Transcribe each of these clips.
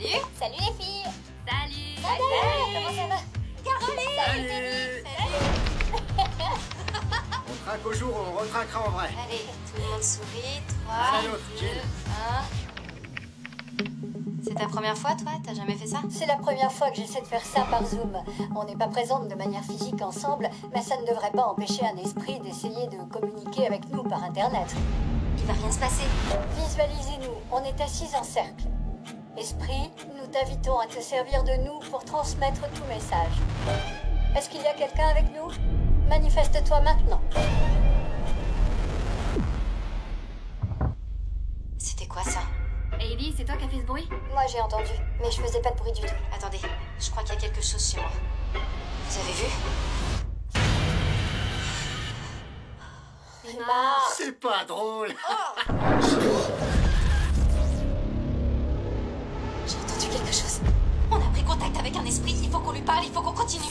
Salut les filles Salut Salut Comment ça va? Caroline Salut Teddy On traque au jour, on retraquera en vrai. Allez, tout le monde sourit. À la 3, nôtre, 2, Jill. 1. C'est ta première fois, toi? T'as jamais fait ça? C'est la première fois que j'essaie de faire ça par Zoom. On n'est pas présente de manière physique ensemble, mais ça ne devrait pas empêcher un esprit d'essayer de communiquer avec nous par Internet. Il va rien se passer. Visualisez-nous, on est assis en cercle. Esprit, nous t'invitons à te servir de nous pour transmettre tout message. Est-ce qu'il y a quelqu'un avec nous? Manifeste-toi maintenant. C'était quoi ça? Hailey, c'est toi qui as fait ce bruit? Moi j'ai entendu, mais je faisais pas de bruit du tout. Attendez, je crois qu'il y a quelque chose chez moi. Vous avez vu? Emma C'est pas drôle. J'ai quelque chose. On a pris contact avec un esprit, il faut qu'on lui parle, il faut qu'on continue.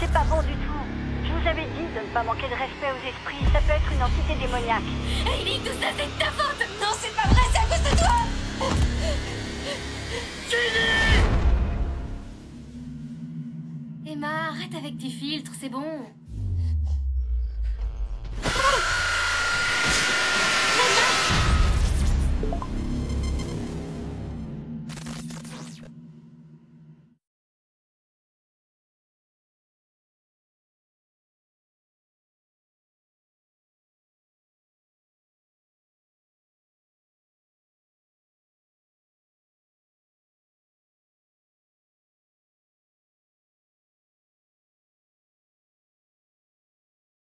C'est pas bon du tout. Je vous avais dit de ne pas manquer de respect aux esprits. Ça peut être une entité démoniaque. Hailey, tout ça c'est de ta faute Non, c'est pas vrai, c'est à cause de toi Emma, arrête avec tes filtres, c'est bon